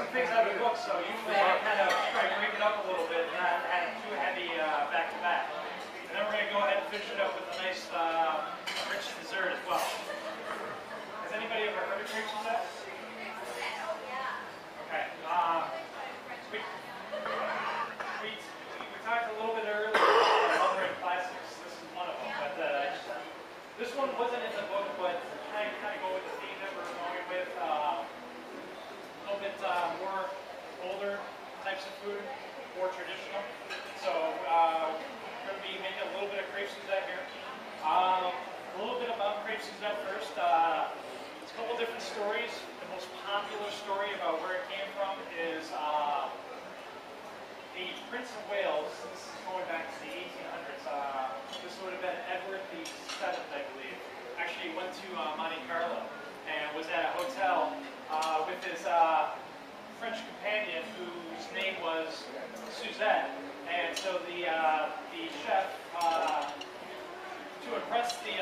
some things out of the book, so usually I kind of try to break it up a little bit, and not have too heavy uh, back to back. And then we're going to go ahead and finish it up with a nice uh, rich dessert as well. Has anybody ever heard of crepe Suzette? Okay. Uh, talked a little bit earlier about other classics. This is one of them, but uh, this one wasn't in the book, but kind of, kind of go with the theme that we're going with. Uh, a little bit uh, more older types of food, more traditional. So uh, we're going to be making a little bit of crepe Suzette here. Um, a little bit about crepe Suzette first. Uh, it's a couple different stories. The most popular story about where it came from is uh, the Prince of Wales. This is going back to the 1800s. Uh, this would have been Edward the Seventh, I believe. Actually, went to uh, Monte Carlo and was at a hotel uh, with his uh, French companion, whose name was Suzette. And so the uh, the chef, uh, to impress the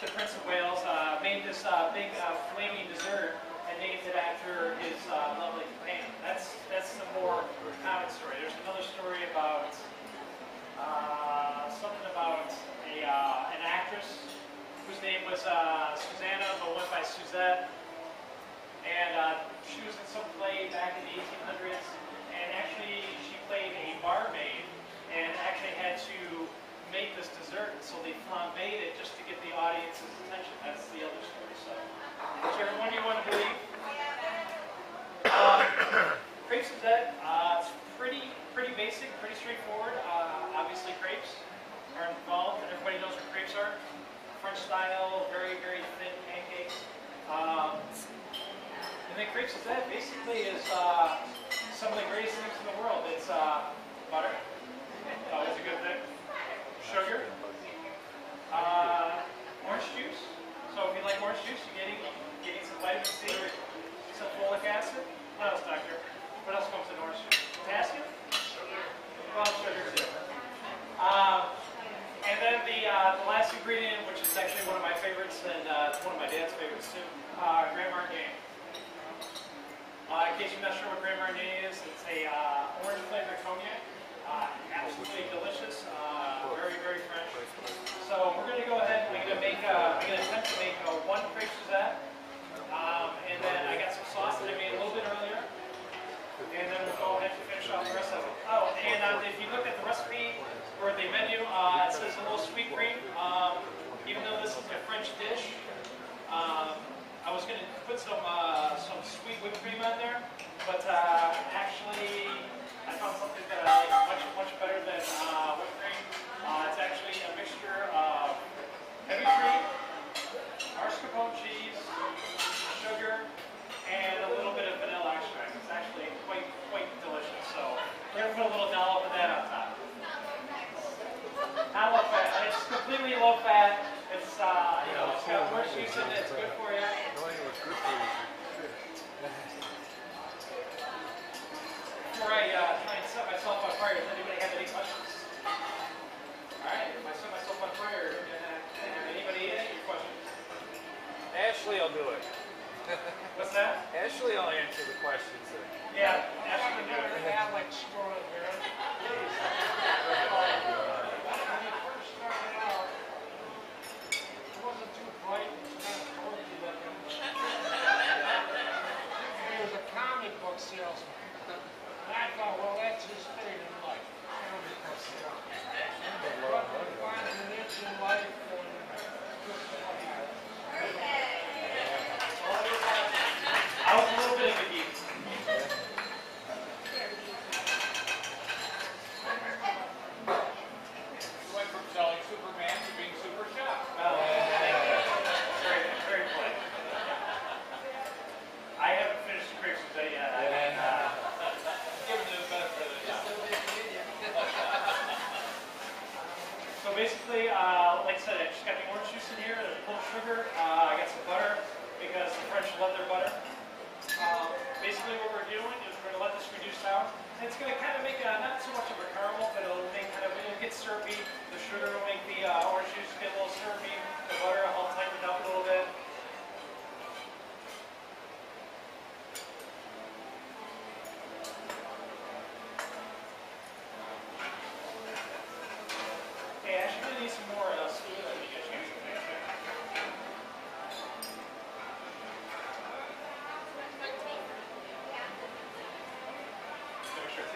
the Prince of Wales, made this big flaming dessert and named it after his uh, lovely companion. That's that's the more common story. There's another story about uh, something about a uh, an actress whose name was uh, Susanna, but went by Suzette. And uh, she was in some play back in the 1800s, and actually she played a barmaid, and actually had to make this dessert, and so they flambéed it just to get the audience's attention. That's the other story. So. Crepes Suzette basically is uh, some of the greatest things in the world. It's uh, butter. Always a good thing. Sugar. Uh, orange juice. So if you like orange juice, you're getting, getting some vitamin C, some folic acid. What else, doctor? What else comes in orange juice? Potassium? Well, sugar too. Um, and then the, uh, the last ingredient, which is actually one of my favorites, and uh, it's one of my dad's favorites too, uh, Grand Marnier. Uh, in case you're not sure what Grand Marnier is, it's a uh, orange flavored cognac. Uh, absolutely delicious, uh, very, very French. So we're going to go ahead and I'm going to make, I'm going to attempt to make uh, one crepe Suzette. Um, and then I got some sauce that I made a little bit earlier. And then we'll go ahead and finish off the rest of it. Oh, and uh, if you look at the recipe or the menu, uh, it says a little sweet cream. Um, even though this is a French dish, um, I was going to put some uh, some sweet whipped cream on there, but uh, Ashley will do it. What's that? Ashley will answer the questions. Yeah, Ashley can do it. Alex Stroll here. When you first started out, it wasn't too bright and kind of cozy looking. He was a comic book salesman. And I thought, well, that's his fate basically, uh, like I said, I just got the orange juice in here, there's a little sugar, uh, I got some butter, because the French love their butter. Um, basically what we're doing is we're going to let this reduce down. And it's going to kind of make, a, not so much of a caramel, but it'll make kind of, it'll get syrupy. The sugar will make the uh, orange juice get a little syrupy. The butter will help tighten it up a little bit.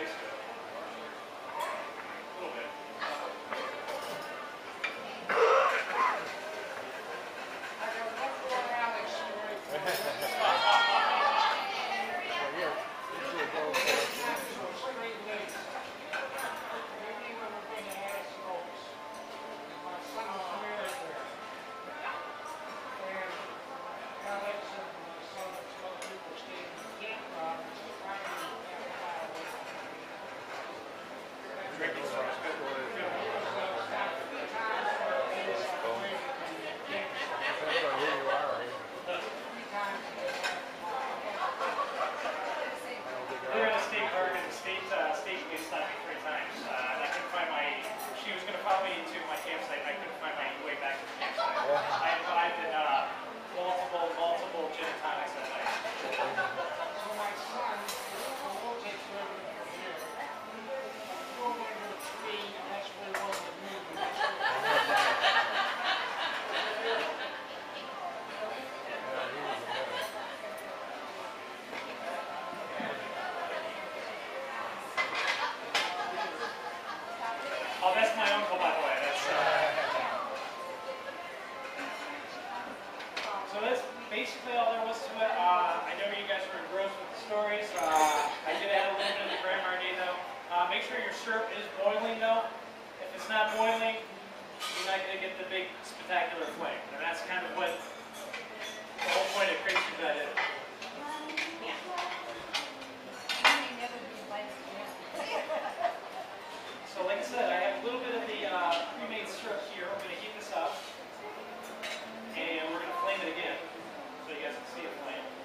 Tasty. doesn't see a plan.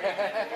Great.